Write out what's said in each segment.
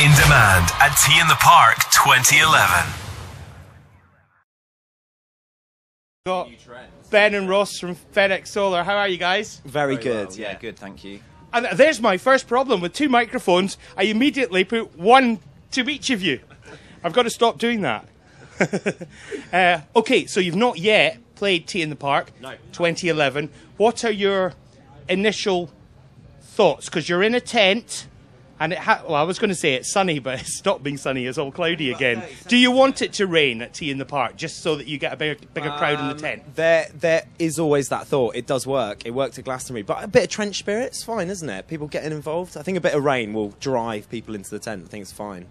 In demand at T in the Park 2011. Got Ben and Ross from Fenech Soler. How are you guys? Very, Very good. well, yeah, good, thank you. And there's my first problem with two microphones. I immediately put one to each of you. I've got to stop doing that. uh, okay, so you've not yet played T in the Park No. 2011. What are your initial thoughts? Because you're in a tent. And it ha- well, I was going to say it's sunny, but it's stopped being sunny. It's all cloudy again. Do you want it to rain at T in the Park just so that you get a bigger, bigger crowd in the um, tent? There, there is always that thought. It does work. It worked at Glastonbury, but a bit of trench spirit. spirit's fine, isn't it? People getting involved. I think a bit of rain will drive people into the tent. I think it's fine.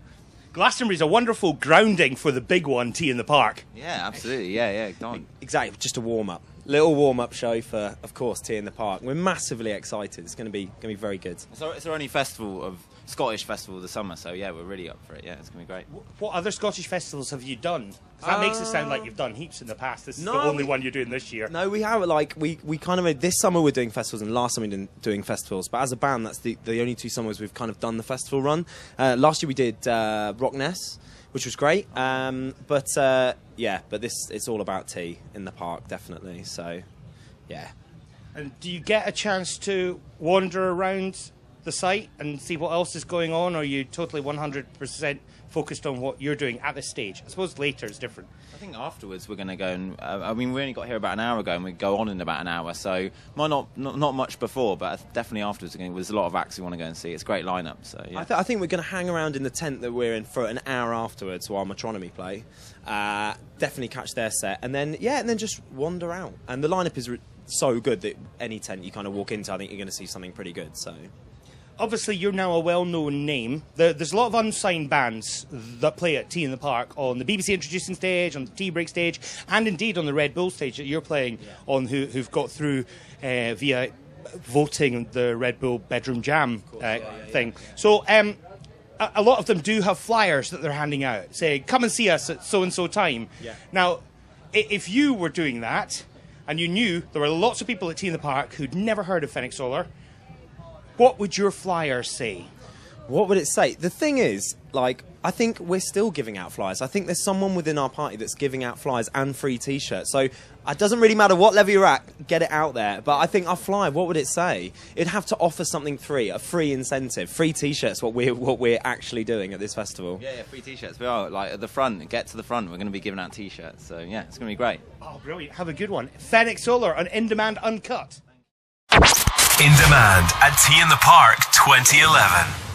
Glastonbury's a wonderful grounding for the big one, T in the Park. Yeah, absolutely. Yeah, yeah, go on. Exactly, just a warm up. Little warm up show for, of course, T in the Park. We're massively excited. It's going to be going to be very good. It's our, it's our only festival of Scottish festival of the summer, so yeah, we're really up for it. Yeah, it's gonna be great. What other Scottish festivals have you done? that makes it sound like you've done heaps in the past. This is the only one you're doing this year. No, we have like we, we kind of made this summer we're doing festivals and last summer we did doing festivals. But as a band, that's the, the only two summers we've kind of done the festival run. Uh, last year we did uh, Rockness, which was great. Um, but uh, yeah, but this it's all about T in the Park, definitely. So yeah, And do you get a chance to wander around the site and see what else is going on, or are you totally 100% focused on what you're doing at this stage? I suppose later is different. I think afterwards we're gonna go and uh, I mean we only got here about an hour ago and we go on in about an hour, so might not not, not much before, but definitely afterwards. Again, there's a lot of acts we want to go and see. It's a great lineup, so yeah. I, th- I think we're going to hang around in the tent that we're in for an hour afterwards while Metronomy play. Uh, definitely catch their set, and then yeah, and then just wander out. And the lineup is re- so good that any tent you kind of walk into, I think you're going to see something pretty good. So. Obviously, you're now a well-known name. There, there's a lot of unsigned bands that play at T in the Park on the BBC introducing stage, on the T Break stage, and indeed on the Red Bull stage that you're playing on, who, who've got through uh, via voting the Red Bull Bedroom Jam uh, thing. So. Um, a a lot of them do have flyers that they're handing out, saying, "Come and see us at so and so time." Yeah. Now, if you were doing that, and you knew there were lots of people at T in the Park who'd never heard of Fenech Soler, what would your flyer say? What would it say? The thing is, like, I think we're still giving out flyers. I think there's someone within our party that's giving out flyers and free T-shirts. So it doesn't really matter what level you're at, get it out there. But I think our flyer, what would it say? It'd have to offer something free, a free incentive, free T-shirts. What we're what we're actually doing at this festival. yeah, yeah, free t-shirts. We are like at the front. Get to the front. We're going to be giving out t-shirts. So yeah, it's going to be great. Oh, brilliant. Have a good one. Fenech Soler, an in demand uncut. In demand at T in the Park 2011.